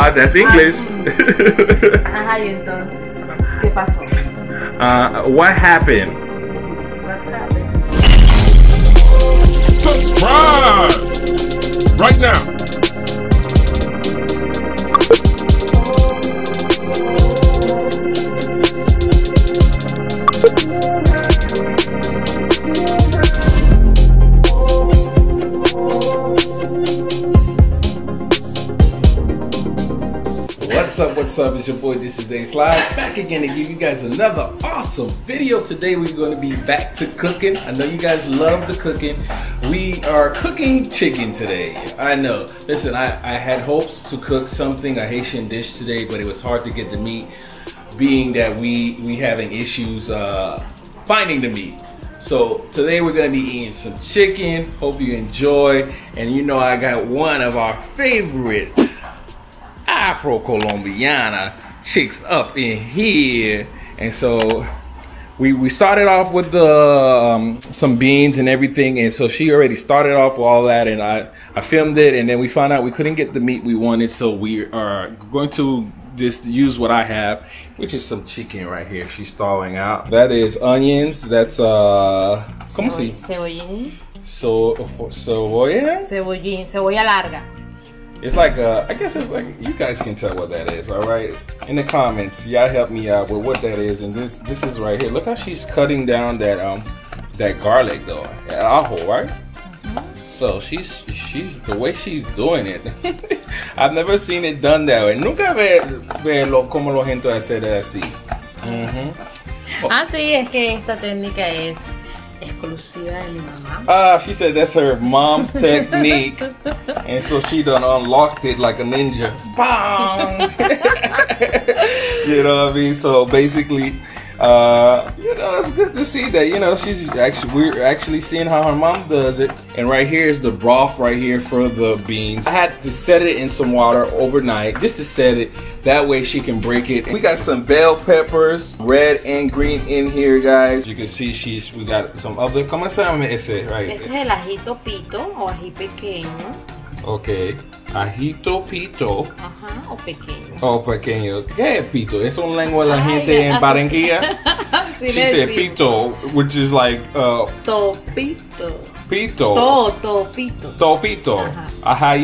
Ah, that's English. Ajá, y entonces, ¿qué pasó? uh, what happened? What happened? Subscribe right now. What's up, what's up? It's your boy, this is Ace Live, back again to give you guys another awesome video. Today we're going to be back to cooking. I know you guys love the cooking. We are cooking chicken today. I know. Listen, I, I had hopes to cook something, a Haitian dish today, but it was hard to get the meat, being that we, we having issues uh, finding the meat. So today we're gonna be eating some chicken. Hope you enjoy. And you know I got one of our favorite Afro Colombiana chicks up in here. And so we we started off with the um, some beans and everything, and so she already started off with all that, and I I filmed it, and then we found out we couldn't get the meat we wanted, so we are going to just use what I have, which is some chicken right here. She's thawing out. That is onions. That's uh, ¿cómo se? Cebollín. So cebolla. Cebollín, cebolla larga. It's like uh, I guess it's like you guys can tell what that is, all right? In the comments, y'all help me out with what that is. And this this is right here. Look how she's cutting down that um that garlic though, that ajo, right? So she's she's the way she's doing it. I've never seen it done that way. Nunca ve, ve lo, como lo gente hace así. Mhm. Ah, sí, es que esta técnica es exclusiva de mi mamá. Ah, she said that's her mom's technique, and so she done unlocked it like a ninja. Bang! you know what I mean? So basically, uh, know, it's good to see that. You know, she's actually we're actually seeing how her mom does it. And right here is the broth right here for the beans. I had to set it in some water overnight just to set it. That way she can break it. We got some bell peppers, red and green in here, guys. You can see she's we got some other. ¿Cómo se llama ese? Right. Este es el ajito pito o ají pequeño. Okay. Ajito pito. Ajá, o pequeño. Oh, pequeño. ¿Qué es pito? Es lengua de la Ay, gente en ah. Barranquilla. Sí She said pito, which is like uh, Topito. pito. To, topito. Topito. Ajá.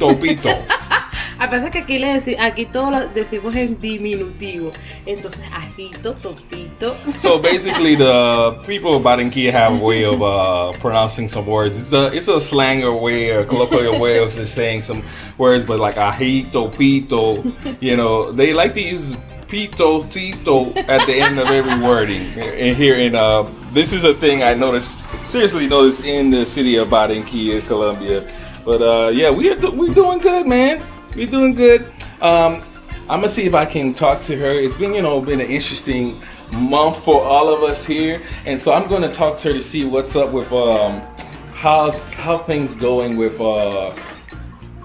Topito. A pesar que aquí le aquí todo lo decimos en diminutivo. Entonces, ajito, so basically, the people of Barranquilla have a way of uh, pronouncing some words. It's a it's a slanger way, a colloquial way of saying some words, but like ajito, pito, you know, they like to use pito, tito at the end of every wording. And here in uh, this is a thing I noticed, seriously noticed in the city of Barranquilla, Colombia. But uh, yeah, we are do- we doing good, man. We doing good. Um, I'm gonna see if I can talk to her. It's been, you know, been an interesting month for all of us here, and so I'm gonna talk to her to see what's up with um, how's how things going with uh,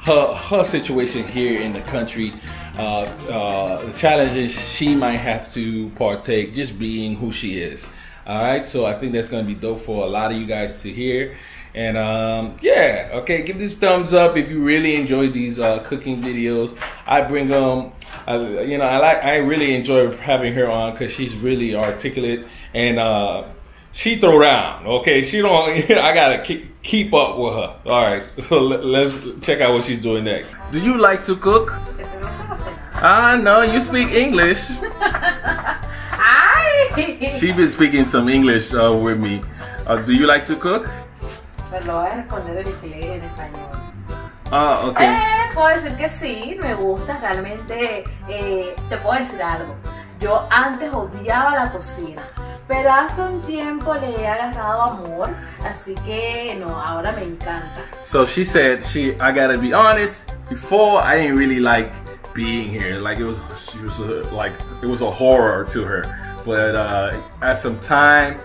her her situation here in the country. Uh, uh, the challenges she might have to partake, just being who she is. All right, so I think that's gonna be dope for a lot of you guys to hear. And um, yeah, okay, give this thumbs up if you really enjoy these uh, cooking videos. I bring them, uh, you know, I like, I really enjoy having her on because she's really articulate and uh, she throw down. Okay, she don't. I gotta keep keep up with her. All right, so let, let's check out what she's doing next. Do you like to cook? Ese no conoce. Ah, no, you speak English. ¡Ay! She been speaking some English uh, with me. Uh, do you like to cook? Pero lo voy a responder en inglés y en español. Ah, okay. Eh, puedo decir que sí, me gusta realmente. eh, te puedo decir algo. Yo antes odiaba la cocina, pero hace un tiempo le he agarrado amor, así que no, ahora me encanta. So she said she. I gotta be honest. Before I didn't really like being here. Like it was, she was uh like it was a horror to her. But uh, at some time,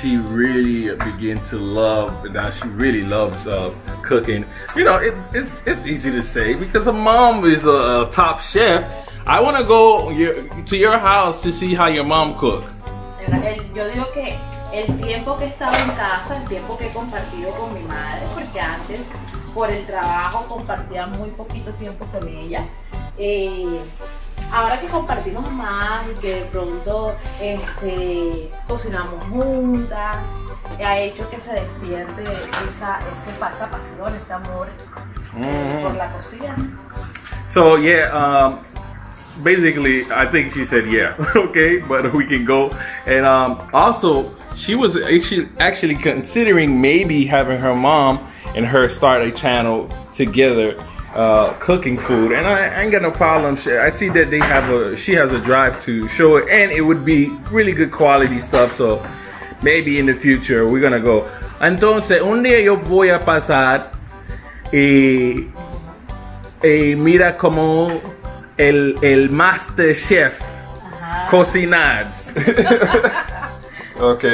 she really began to love. Now she really loves uh, cooking. You know, it, it's it's easy to say because her mom is a, a top chef. I want to go your, to your house to see how your mom cook. Yo digo que el tiempo que he estado en casa, el tiempo que he compartido con mi madre, porque antes por el trabajo compartía muy poquito tiempo con ella. eh, ahora que compartimos más y que de pronto este, cocinamos juntas, ha hecho que se despierte esa, ese pasapasión, ese amor eh, por la cocina. So yeah, um, basically, I think she said yeah. okay, but we can go. And um, also, she was actually actually considering maybe having her mom and her start a channel together. Uh, cooking food, and I, I ain't got no problem. I see that they have a. She has a drive to show it, and it would be really good quality stuff. So maybe in the future we're gonna go. Entonces, un día yo voy a pasar y y mira como el, el master chef Ajá. cocinads. ok.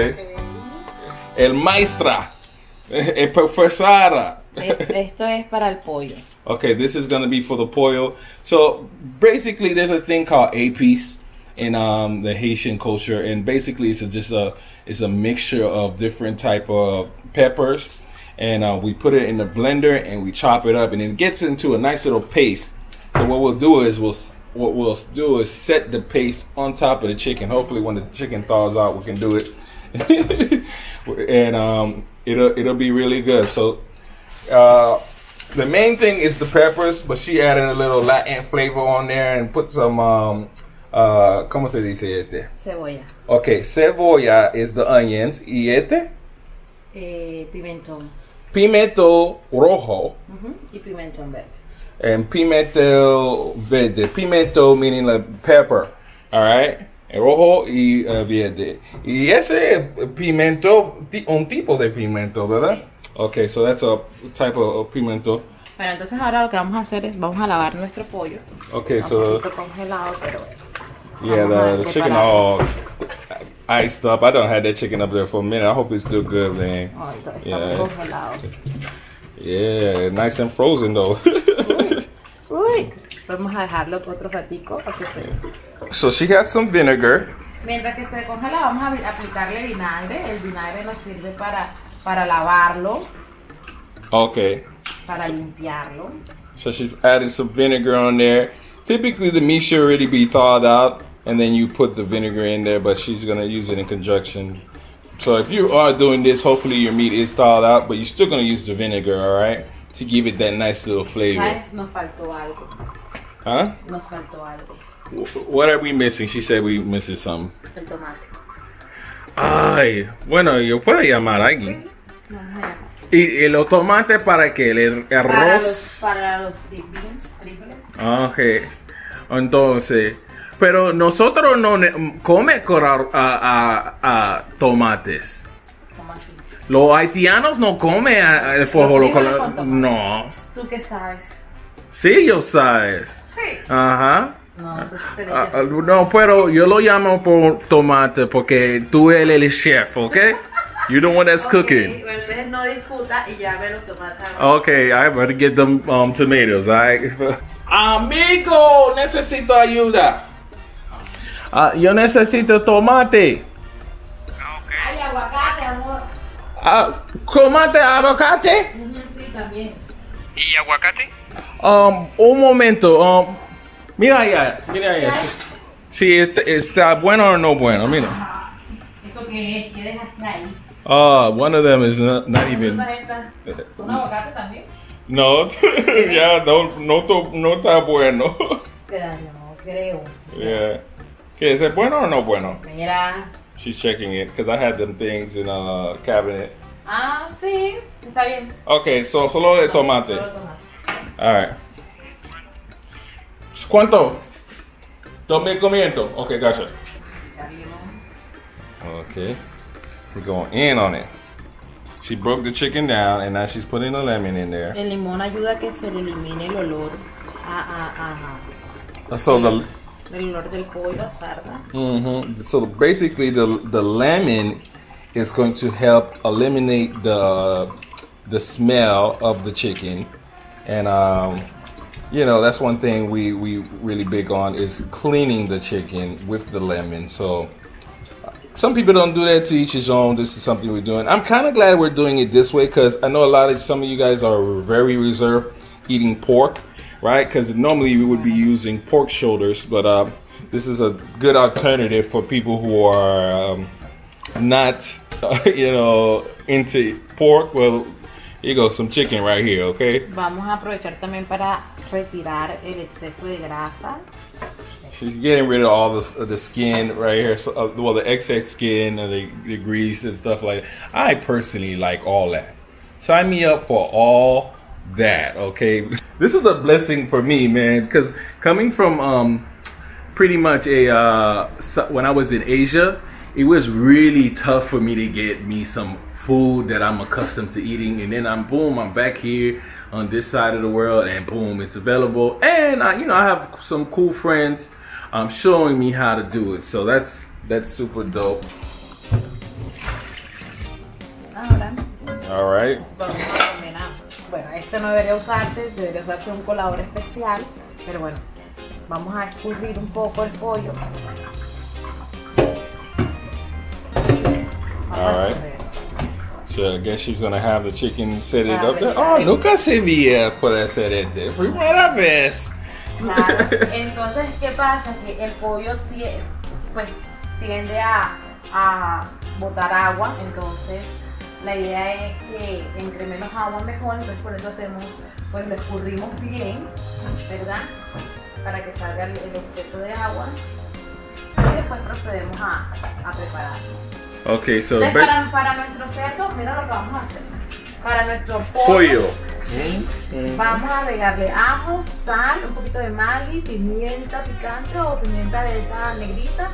El maestra. El profesora. Es- Esto es para el pollo. Okay, this is gonna be for the pollo. So basically, there's a thing called epis in um, the Haitian culture, and basically, it's a, just a it's a mixture of different type of peppers, and uh, we put it in the blender and we chop it up, and it gets into a nice little paste. So what we'll do is we'll what we'll do is set the paste on top of the chicken. Hopefully, when the chicken thaws out, we can do it, and um, it'll it'll be really good. So. Uh, the main thing is the peppers, but she added a little Latin flavor on there and put some um uh ¿cómo se dice este? Cebolla, Okay, cebolla is the onions y este eh, pimentón pimiento rojo ujú, y pimentón verde. and pimiento verde. Pimiento meaning like pepper, all right? El rojo y uh, verde. Y ese pimiento, un tipo de pimiento, ¿verdad? Okay, so that's a type of, pimiento. Bueno, entonces ahora lo que vamos a hacer es vamos a lavar nuestro pollo. Okay, Un so congelado, pero Yeah, the, the chicken all iced up. I don't have that chicken up there for a minute. I hope it's still good, man. Oh, está Yeah. congelado. Yeah, nice and frozen though. Uy, vamos a dejarlo otro ratico para que se... so she had some vinegar. Mientras que se congela vamos a apl- aplicarle vinagre. El vinagre nos sirve para, para lavarlo, Okay, para limpiarlo. so she's adding some vinegar on there. Typically, the meat should already be thawed out, and then you put the vinegar in there. But she's gonna use it in conjunction. So if you are doing this, hopefully your meat is thawed out, but you're still gonna use the vinegar, all right, to give it that nice little flavor. Nos faltó algo. Huh? Nos faltó algo. What are we missing? She said we missing something. El tomate. Ay, bueno, yo puedo llamar a alguien. ¿Y, los tomates para qué? ¿El Para los, arroz? para los beans, frijoles. Ok. Entonces, pero nosotros no come con a, a- a tomates. ¿Cómo así? Los haitianos no comen el frijol con-. No. ¿Tú qué sabes? Sí, yo sabes. Sí. Ajá. No, eso sí se Ah, ah, no, pero yo lo llamo por tomate porque tú eres el chef, ¿ok? You're the one that's cooking. Bueno, entonces no discuta y ya ve los tomates. Okay, I better get them um, tomatoes. I amigo, necesito ayuda. Ah, yo necesito tomate. Ay, aguacate, amor. Ah, tomate, aguacate. Ujú, Sí, también. ¿Y aguacate? Um, un momento. Um, mira allá, mira allá. Si está, está bueno o no bueno, mira. ¿Esto qué es? ¿Qué dejaste ahí? Uh, one of them is not, not even. ¿Frutas estas? ¿Un aguacate también? No, ya no, no, to- no está bueno. Se dañó, creo. yeah. ¿Qué es ¿Es bueno o no bueno? Mira. She's checking it because I had them things in a cabinet. Ah, sí. Está bien. Okay, so solo de tomate. Solo tomate. All right. ¿Cuánto? Dos mil quinientos. Okay, gotcha. Okay. We're going in on it. She broke the chicken down and now she's putting the lemon in there. El limón ayuda a que se elimine el olor a, a, a, So the el olor del pollo, sarda. hmm So basically, the the lemon is going to help eliminate the the smell of the chicken, and um, you know that's one thing we we really big on is cleaning the chicken with the lemon. So some people don't do that to each his own. This is something we're doing. I'm kind of glad we're doing it this way because I know a lot of some of you guys are very reserved eating pork. right? Because normally we would be using pork shoulders, but uh, this is a good alternative for people who are um, not, you know, into pork. Well, here you go, some chicken right here, okay? Vamos a aprovechar también para retirar el exceso de grasa. She's getting rid of all the, the skin right here. So, uh, well, the excess skin and the, the grease and stuff like that. I personally like all that. Sign me up for all that, okay? This is a blessing for me, man, because coming from um, pretty much a, uh, when I was in Asia, it was really tough for me to get me some food that I'm accustomed to eating. And then I'm, boom, I'm back here on this side of the world and boom, it's available. And I, you know, I have some cool friends um, showing me how to do it. So that's, that's super dope. Ahora All right. Vamos a combinar. Bueno, esto no debería usarse, debería usarse un colador especial, pero bueno, vamos a escurrir un poco el pollo. All right. So I guess she's gonna have the chicken set it up there. Oh, nunca se veía poder hacer este. Primera vez. Claro. Entonces, ¿qué pasa? Que el pollo tie- pues, tiende a, a botar agua, entonces la idea es que entre menos agua mejor, entonces por eso hacemos, pues lo escurrimos bien, ¿verdad? Para que salga el, el exceso de agua y después procedemos a, a prepararlo. Okay, so Entonces, para, para nuestro cerdo, mira lo que vamos a hacer. Para nuestro pollo. Vamos a agregarle ajo, sal, un poquito de maggi, pimienta picante o pimienta de esa negrita.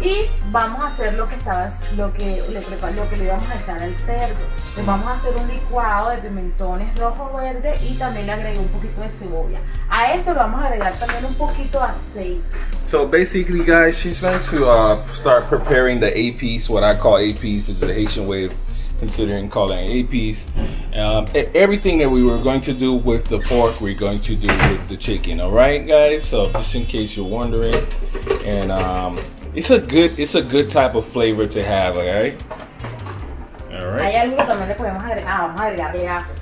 Y vamos a hacer lo que estabas, lo que le lo que le vamos a echar al cerdo. Le vamos a hacer un licuado de pimentones rojo verde y también le agregué un poquito de cebolla. A esto le vamos a agregar también un poquito de aceite. So basically, guys, she's going to uh, start preparing the piece. What I call piece is the Haitian way of considering calling it epis. Um, everything that we were going to do with the pork, we're going to do with the chicken. All right, guys. So just in case you're wondering, and um, it's a good, it's a good type of flavor to have. All right. All Hay right. algo que también le podemos agregar. Ah, vamos a agregarle ajo.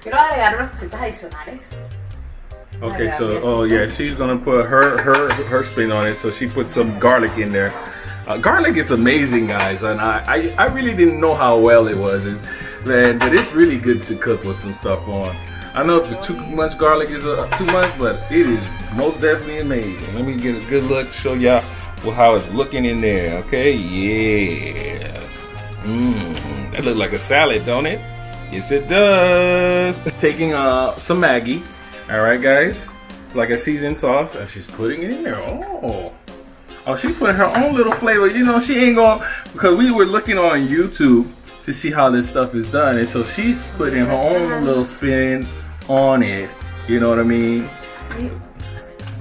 Quiero agregar unas cositas adicionales. Okay, so oh yeah, she's gonna put her her her spin on it. So she put some garlic in there. Uh, garlic is amazing, guys, and I, I I really didn't know how well it was, and, man, but it's really good to cook with some stuff on. I know if too much garlic is uh, too much, but it is most definitely amazing. Let me get a good look, show y'all how it's looking in there. Okay, yes, mmm, that look like a salad, don't it? Yes, it does. Taking uh some Maggi. All right, guys. It's like a seasoned sauce, and she's putting it in there. Oh, oh, she's putting her own little flavor. You know, she ain't going because we were looking on YouTube to see how this stuff is done, and so she's putting her own little spin on it. You know what I mean?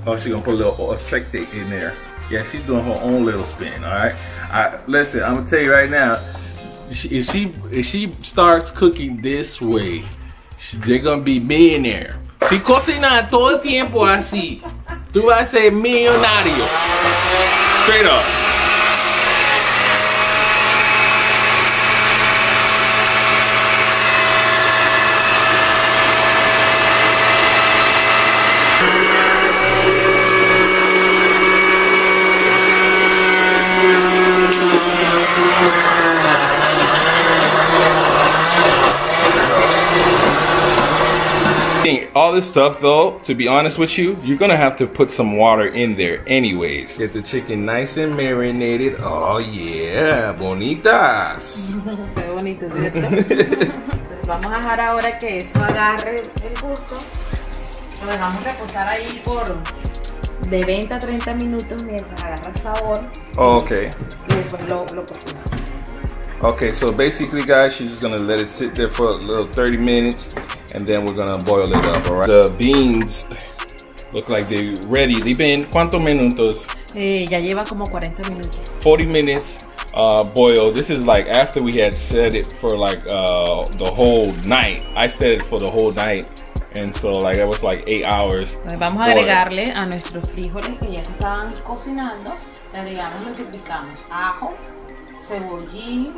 Oh, she gonna put a little aceite in there. Yeah, she's doing her own little spin. All right. I listen. I'm gonna tell you right now. If she if she starts cooking this way, she- they're gonna be millionaire. Si cocina todo el tiempo así, tú vas a ser millonario. Straight up. This stuff, though, to be honest with you, you're gonna have to put some water in there, anyways. Get the chicken nice and marinated. Oh yeah, bonitas. Qué bonito, ¿cierto? Vamos a dejar ahora que eso agarre el gusto. Lo dejamos reposar ahí por de 20 a 30 minutos mientras agarra el sabor Oh, okay. y después lo, lo cocinamos. Okay, so basically, guys, she's just gonna let it sit there for a little 30 minutes, and then we're gonna boil it up. All right. The beans look like they're ready. They've been cuántos minutos? Eh, ya lleva como 40 minutos. 40 minutes uh, boil. This is like after we had set it for like uh, the whole night. I set it for the whole night, and so like it was like eight hours. Vamos a agregarle a nuestros frijoles que ya se estaban cocinando, le agregamos lo que picamos, ajo, cebollín,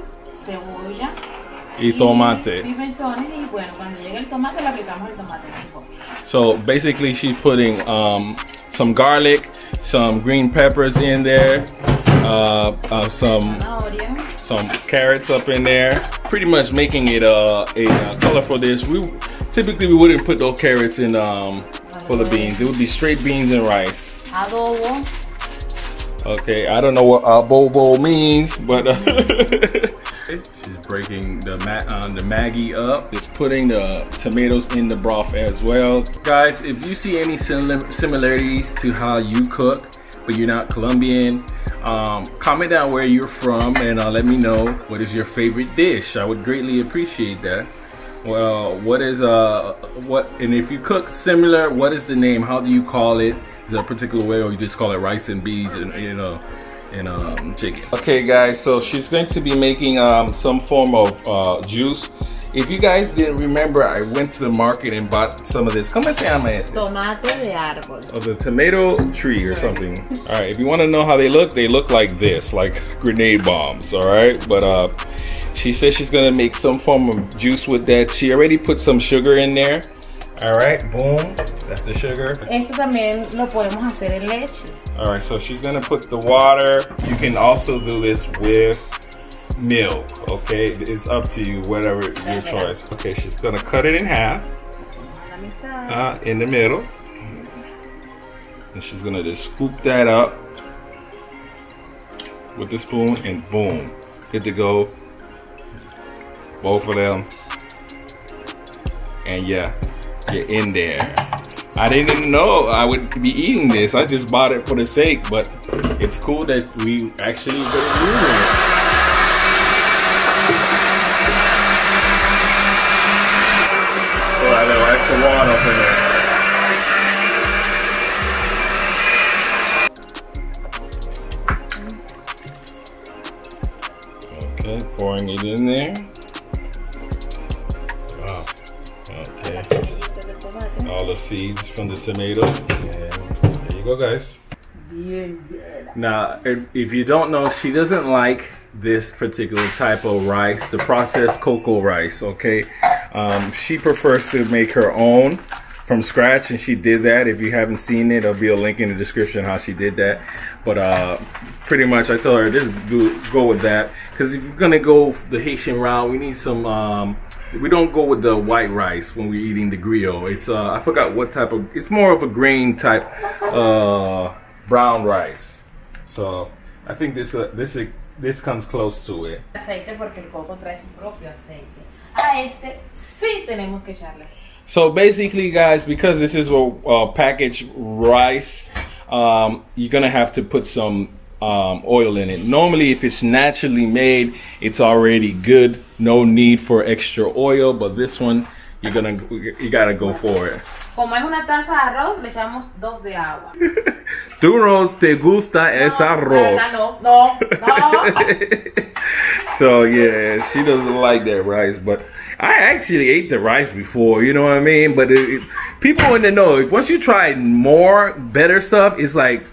cebolla, y tomate. pimentones y bueno, cuando llegue el tomate le aplicamos el tomate. So basically, she's putting um, some garlic, some green peppers in there, uh, uh, some some carrots up in there. Pretty much making it uh, a, uh colorful dish. We typically we wouldn't put those carrots in um, full of beans. It would be straight beans and rice. Adobo. Okay, I don't know what uh, bobo means, but uh, she's breaking the ma- uh, the Maggi up. Just putting the tomatoes in the broth as well. Guys, if you see any sim- similarities to how you cook, but you're not Colombian, um, comment down where you're from and uh, let me know what is your favorite dish. I would greatly appreciate that. Well, what is uh what and if you cook similar, what is the name? How do you call it? Is it a particular way, or you just call it rice and beans and you know and um, chicken? Okay, guys. So she's going to be making um, some form of uh, juice. If you guys didn't remember, I went to the market and bought some of this. ¿Cómo se llama esto? Tomate de árbol. Of the tomato tree or something. All right. If you want to know how they look, they look like this, like grenade bombs. All right. But uh, she says she's gonna make some form of juice with that. She already put some sugar in there. All right. Boom. That's the sugar. Esto también lo podemos hacer en leche. All right, so she's gonna put the water. You can also do this with milk. Okay, it's up to you, whatever your choice. Okay, she's gonna cut it in half, uh, in the middle, and she's gonna just scoop that up with the spoon, and boom, good to go. Both of them, and yeah, you're in there. I didn't even know I would be eating this. I just bought it for the sake, but it's cool that we actually been using it. Seeds from the tomato. And there you go, guys. Now, if, you don't know, she doesn't like this particular type of rice, the processed cocoa rice. Okay, um, she prefers to make her own from scratch, and she did that. If you haven't seen it, there'll be a link in the description how she did that. But uh, pretty much, I told her just go with that because if you're gonna go the Haitian route, we need some. Um, we don't go with the white rice when we're eating the griot. It's uh, I forgot what type of. It's more of a grain type uh, brown rice. So I think this uh, this this comes close to it. Aceite porque el coco trae su propio aceite. A este sí tenemos que echarle. So basically, guys, because this is a uh, packaged rice, um, you're gonna have to put some um, oil in it. Normally, if it's naturally made, it's already good. No need for extra oil, but this one, you're gonna you gotta go for it. Como es una taza de arroz, le echamos dos de agua. Duro te gusta es arroz. No, no, no. so yeah, she doesn't like that rice, but I actually ate the rice before. You know what I mean? But it, it, people want to know, if once you try more better stuff, it's like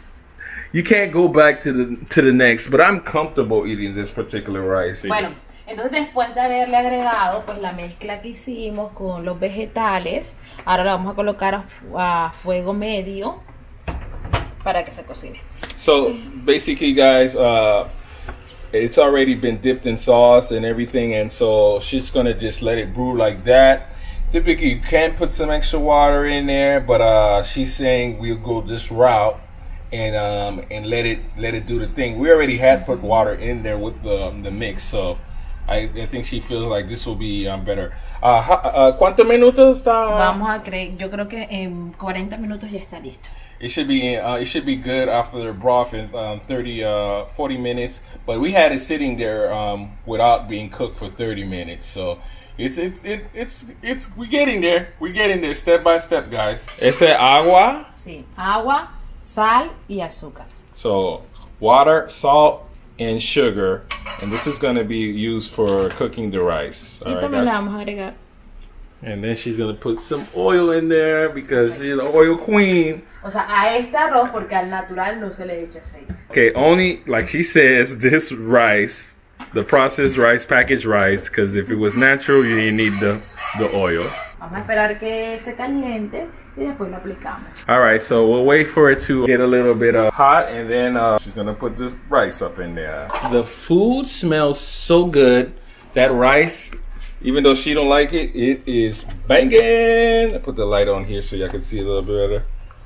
you can't go back to the to the next. But I'm comfortable eating this particular rice. Bueno, entonces después de haberle agregado pues la mezcla que hicimos con los vegetales, ahora la vamos a colocar a, a fuego medio para que se cocine. So basically, guys, uh, it's already been dipped in sauce and everything, and so she's gonna just let it brew like that. Typically, you can put some extra water in there, but uh, she's saying we'll go this route and um, and let it let it do the thing. We already had put water in there with the the mix, so. I, I think she feels like this will be um, better. Uh, uh, ¿Cuántos minutos está? Vamos a creer, yo creo que en 40 minutos ya está listo. It should be uh, it should be good after the broth in um, 30 uh, 40 minutes. But we had it sitting there um, without being cooked for 30 minutes. So it's it's it, it's it's we're getting there. We're getting there step by step, guys. Ese agua. Sí, agua, sal y azúcar. So water, salt, and sugar, and this is going to be used for cooking the rice. All right, guys. vamos a agregar And then she's gonna put some oil in there because she's the oil queen. O sea, a este arroz, porque al natural no se le echa aceite. Okay, only like she says, this rice the processed rice, packaged rice, because if it was natural, you didn't need the, the oil. Vamos a esperar que se caliente y después lo aplicamos. All right, so we'll wait for it to get a little bit uh, hot, and then uh, she's gonna put this rice up in there. The food smells so good. That rice, even though she don't like it, it is banging. I put the light on here so y'all can see a little bit better.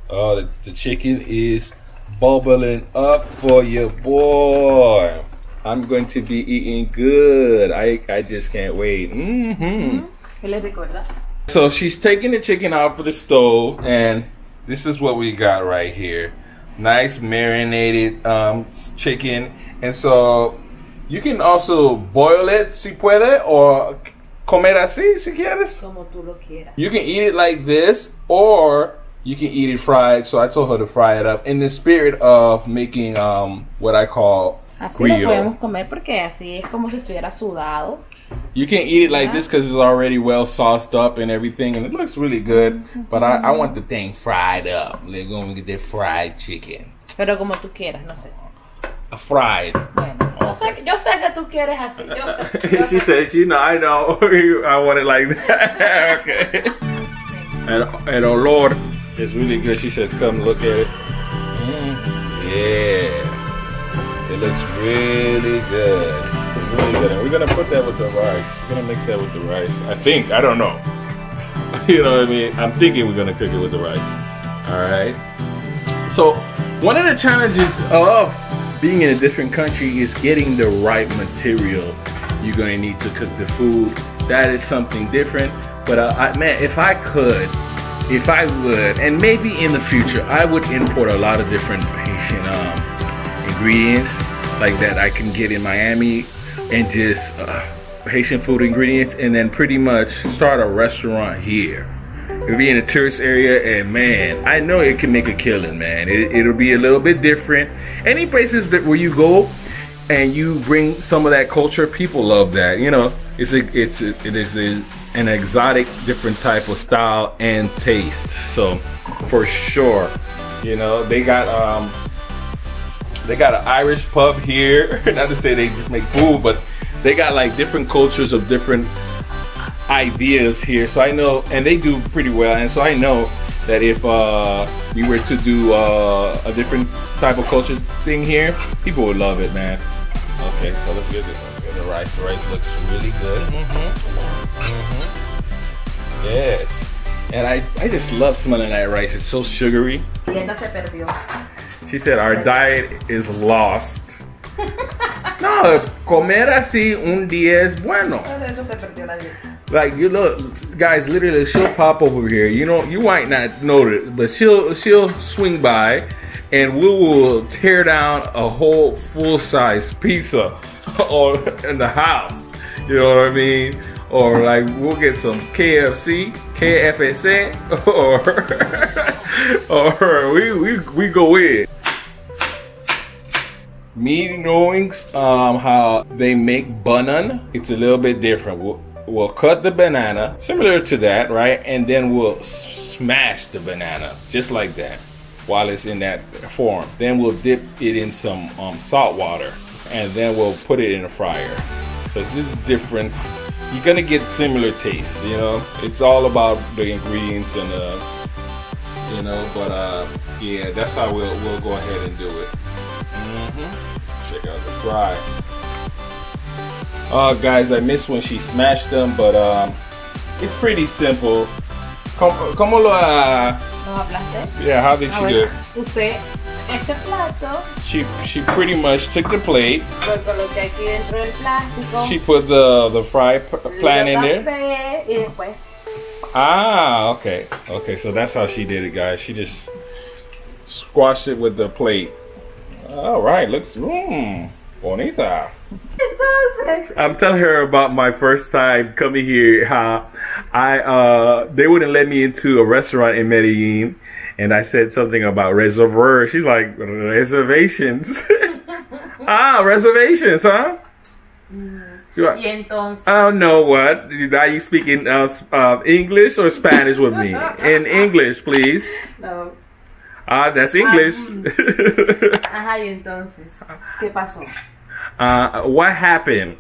Oh, the, the chicken is bubbling up for you, boy. I'm going to be eating good. I I just can't wait. Mm hmm. ¿Qué les recuerda? So she's taking the chicken out of the stove, and this is what we got right here. Nice marinated um, chicken, and so you can also boil it si puede, or comer así si quieres. Como tú lo quieras. You can eat it like this, or you can eat it fried. So I told her to fry it up in the spirit of making um, what I call Así lo podemos comer porque así es como si estuviera sudado. You can eat it like Yeah. this because it's already well sauced up and everything, and it looks really good. But I, I want the thing fried up. They're gonna get that fried chicken. Pero como tú quieras, no sé. A fried. Bueno, yo, sé, yo sé que tú quieres así. Yo sé. Yo she sé. says, you know, I know. I want it like that. okay. And, and oh Lord, it's really good. She says, come look at it. Mm, yeah. It looks really good. Really good. And we're gonna put that with the rice. We're gonna mix that with the rice. I think. I don't know. you know what I mean? I'm thinking we're gonna cook it with the rice. All right. So one of the challenges of being in a different country is getting the right material you're gonna need to cook the food. That is something different. But uh, I, man, if I could, if I would, and maybe in the future, I would import a lot of different Haitian um, ingredients like that I can get in Miami and just uh, Haitian food ingredients, and then pretty much start a restaurant here. It'll be in a tourist area, and man, I know it can make a killing, man. It, it'll be a little bit different. Any places that where you go and you bring some of that culture, people love that. You know, it's a, it's a, it is a, an exotic, different type of style and taste. So, for sure, you know, they got um, they got an Irish pub here. Not to say they just make food, but they got like different cultures of different ideas here. So I know, and they do pretty well. And so I know that if uh, we were to do uh, a different type of culture thing here, people would love it, man. Okay, so let's get this. Let's get the rice. The rice looks really good. Mm-hmm. Yes. And I, I just love smelling that rice. It's so sugary. Linda se perdió. She said our diet is lost. no, comer así un día es bueno. Por eso se perdió la dieta. Like you look, guys. Literally, she'll pop over here. You know, you might not know it, but she'll she'll swing by, and we will tear down a whole full size pizza, or in the house. You know what I mean? Or like we'll get some KFC, KFSA, or or we we we go in. Me knowing um, how they make banan, it's a little bit different. We'll, we'll cut the banana, similar to that, right? And then we'll smash the banana, just like that, while it's in that form. Then we'll dip it in some um, salt water, and then we'll put it in a fryer. Because this is different. You're gonna get similar tastes, you know? It's all about the ingredients and uh, you know, but uh, yeah, that's how we'll, we'll go ahead and do it. hmm Check out the fry. Oh, guys, I missed when she smashed them, but um, it's pretty simple. ¿Cómo, cómo lo, uh, ¿Lo aplaste? yeah, how did Ah, she do it? usé este plato, She, she pretty much took the plate. lo coloqué aquí dentro del plástico. She put the, the fry plan in there. y después Ah, okay. Okay, so that's how she did it, guys. She just squashed it with the plate. All right, looks mmm, bonita. I'm telling her about my first time coming here. How I uh they wouldn't let me into a restaurant in Medellin, and I said something about reservoir. She's like reservations. ah, reservations, huh? Entonces, I don't know what. Are you speaking uh, uh, English or Spanish with me? In English, please. no. Ah, that's English. Ajá, y entonces, ¿qué pasó? Uh, what happened?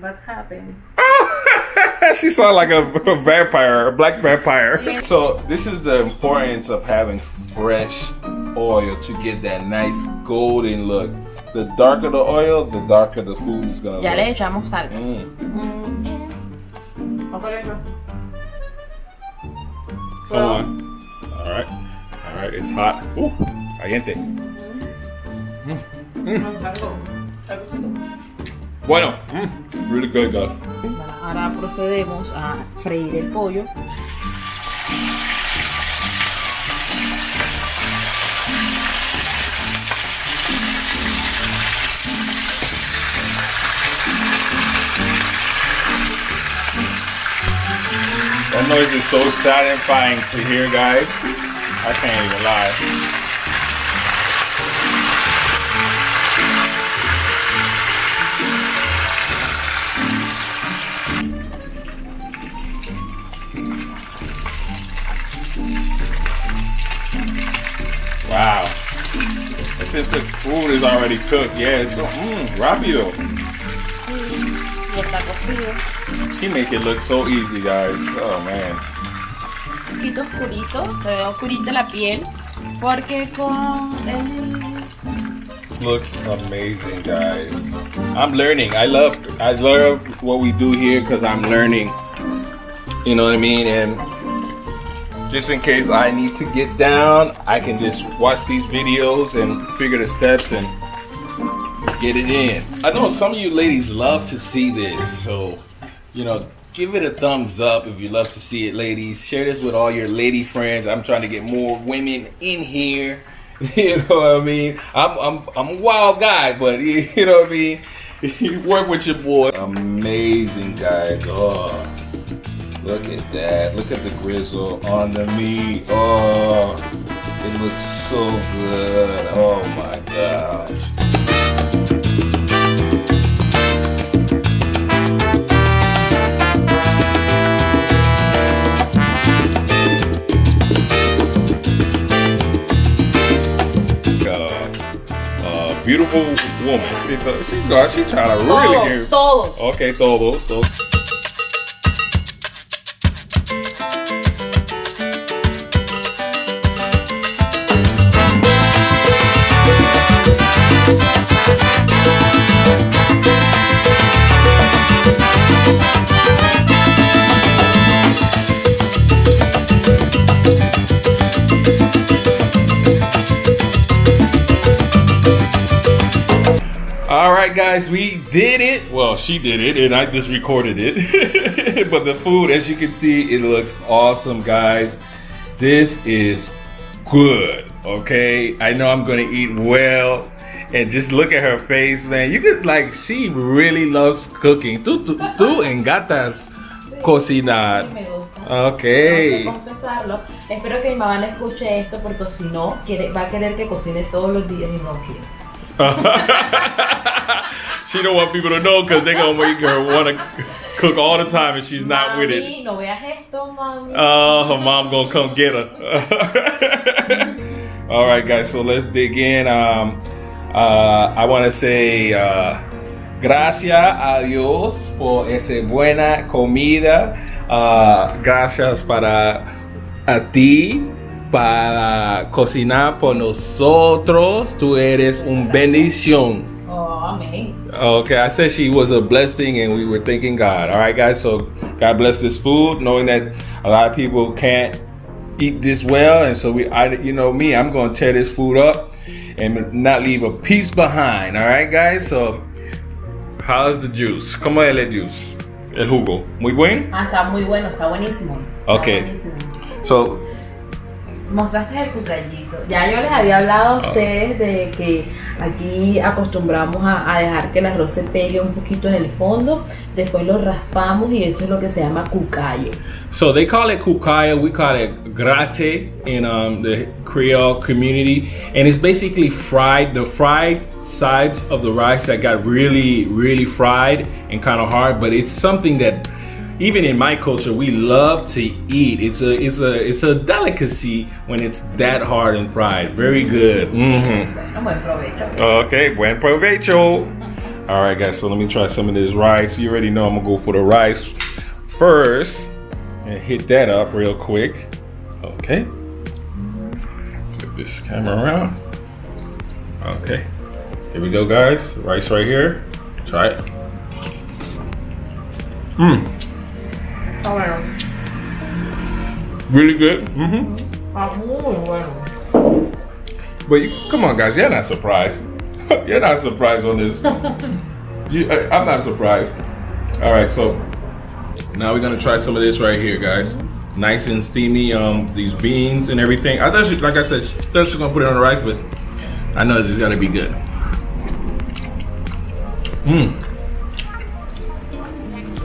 What happened? she sounded like a, a vampire, a black vampire. Yeah. So this is the importance of having fresh oil to get that nice golden look. The darker the oil, the darker the food is gonna Ya le look. echamos sal. Mm. Ojo, ojo. Come on. All right. All right. It's hot. Ooh, caliente. Bueno. Mm, really good, guys. Ahora procedemos a freír el pollo. That noise is so satisfying to hear, guys. I can't even lie. Since the food is already cooked, yeah, it's so, mmm. Y. She make it look so easy, guys. Oh, man. Un poquito oscurito. Se ve oscurita la piel. Porque con el looks amazing guys i'm learning i love i love what we do here because i'm learning you know what i mean and just in case i need to get down i can just watch these videos and figure the steps and get it in i know some of you ladies love to see this so you know give it a thumbs up if you love to see it ladies share this with all your lady friends i'm trying to get more women in here you know what I mean? I'm I'm I'm a wild guy, but you know what I mean. You work with your boy. Amazing guys. Oh, look at that. Look at the grizzle on the meat. Oh, it looks so good. Oh my gosh. Beautiful woman. She, she, she trying to really give. todos. Okay, todos. So. Guys, we did it. Well, she did it, and I just recorded it. but the food, as you can see, it looks awesome, guys. This is good. Okay, I know I'm gonna eat well, and just look at her face, man. You could like, she really loves cooking. Tú, tú, tú engatas cocinar. Ok. Confesarlo. Espero que mi mamá no escuche esto porque si no, quiere, va a querer que cocine todos los días y no quiere. she don't want people to know because they're gonna make her want to cook all the time, and she's not with it. No veas esto, mami. Oh, her mom gonna come get her. All right, guys. So let's dig in. Um, uh, I want to say uh, gracias a Dios por esa buena comida. Uh, gracias para a ti para cocinar por nosotros. Tú eres un bendición. Oh, amén. Okay, I said she was a blessing and we were thanking God. All right, guys. So God bless this food, knowing that a lot of people can't eat this well, and so we, I, you know, me, I'm gonna tear this food up and not leave a piece behind. All right, guys. So how's the juice? ¿Cómo es el juice? El jugo. Muy buen. Ah, está muy bueno, está buenísimo. Está Ok. buenísimo. So Mostraste el cucayito. Ya yo les había hablado Ah. a ustedes de que aquí acostumbramos a, a dejar que el arroz se pegue un poquito en el fondo, después lo raspamos y eso es lo que se llama cucayo. So they call it kukaya, we call it grate in um, the Creole community, and it's basically fried, the fried sides of the rice that got really, really fried and kind of hard. But it's something that, even in my culture, we love to eat. It's a, it's a, it's a delicacy when it's that hard and fried. Very good. hmm provecho. Okay, buen provecho. All right, guys. So let me try some of this rice. You already know I'm gonna go for the rice first and hit that up real quick. Okay. Flip this camera around. Okay. Here we go, guys. Rice right here. Try it. Mmm. Está. Really good. Mm-hmm. Está muy bueno. But you, come on, guys. You're not surprised. you're not surprised on this. you, I, I'm not surprised. All right, so now we're gonna try some of this right here, guys. Nice and steamy. Um, these beans and everything. I thought, she, like I said, she thought she was gonna put it on the rice, but I know this is gonna be good. Mmm.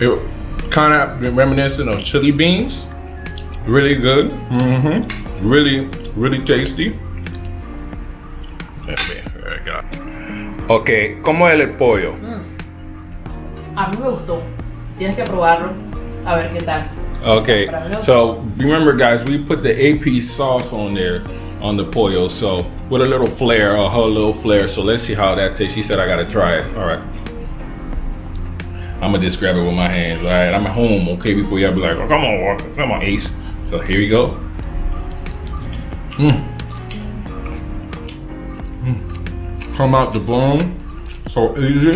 It kind of reminiscent of chili beans. Really good. Mm-hmm. Really, really tasty. There we go. Ok, ¿cómo es el pollo? A mí me gustó. Tienes que probarlo. A ver qué tal. Okay, so remember, guys, we put the epis sauce on there on the pollo, so with a little flair, a whole little flair. So let's see how that tastes. She said I gotta try it. All right. I'm gonna just grab it with my hands. All right, I'm at home, okay? Before y'all be like, oh, come on, Walker, come on, Ace. So here we go. Mm. Mm. Come out the bone, so easy.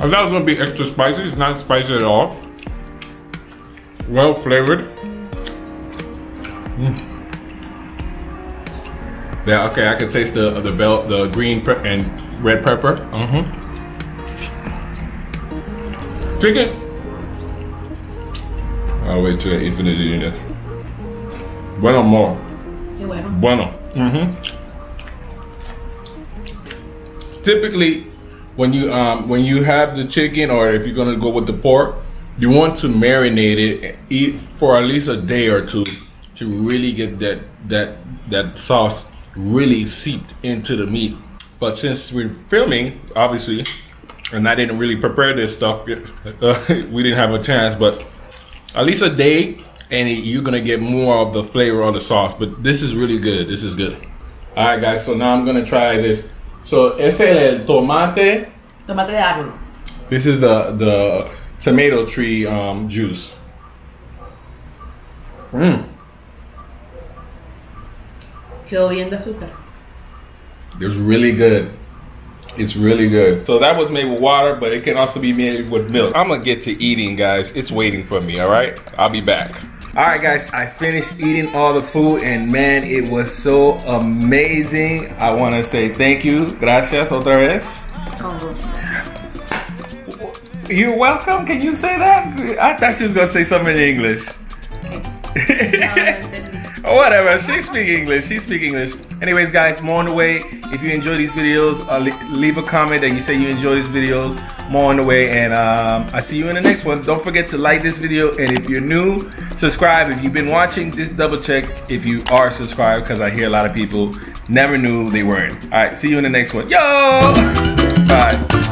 I thought it was gonna be extra spicy. It's not spicy at all. Well flavored. Mm. Yeah, okay, I can taste the the bell, the green pe- and red pepper. Mm-hmm. Chicken. I'll wait till you finish eating this. Bueno more. Bueno. Bueno. Mm-hmm. Typically, when you um when you have the chicken or if you're gonna go with the pork, you want to marinate it eat for at least a day or two to really get that that that sauce really seeped into the meat. But since we're filming, obviously, and I didn't really prepare this stuff, uh, we didn't have a chance. But at least a day, and you're gonna get more of the flavor of the sauce. But this is really good. This is good. All right, guys. So now I'm gonna try this. So ese es el tomate. Tomate de árbol. This is the the tomato tree um, juice. Mmm. Quedó bien de azúcar. It's really good. It's really good. So that was made with water, but it can also be made with milk. I'm gonna get to eating, guys. It's waiting for me, all right? I'll be back. All right, guys, I finished eating all the food, and man, it was so amazing. I wanna say thank you. Gracias otra vez. You're welcome. Can you say that? I thought she was gonna say something in English. No, no entendí. Whatever. She speak English. She speak English. Anyways, guys, more on the way. If you enjoy these videos, uh, leave a comment that you say you enjoy these videos. More on the way, and um, I see you in the next one. Don't forget to like this video, and if you're new, subscribe. If you've been watching, just double check if you are subscribed, because I hear a lot of people never knew they weren't. All right, see you in the next one. Yo! Bye.